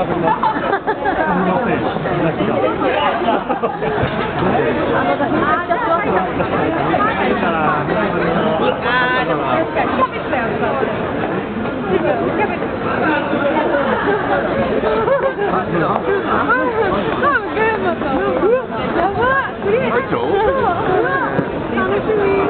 楽しみ。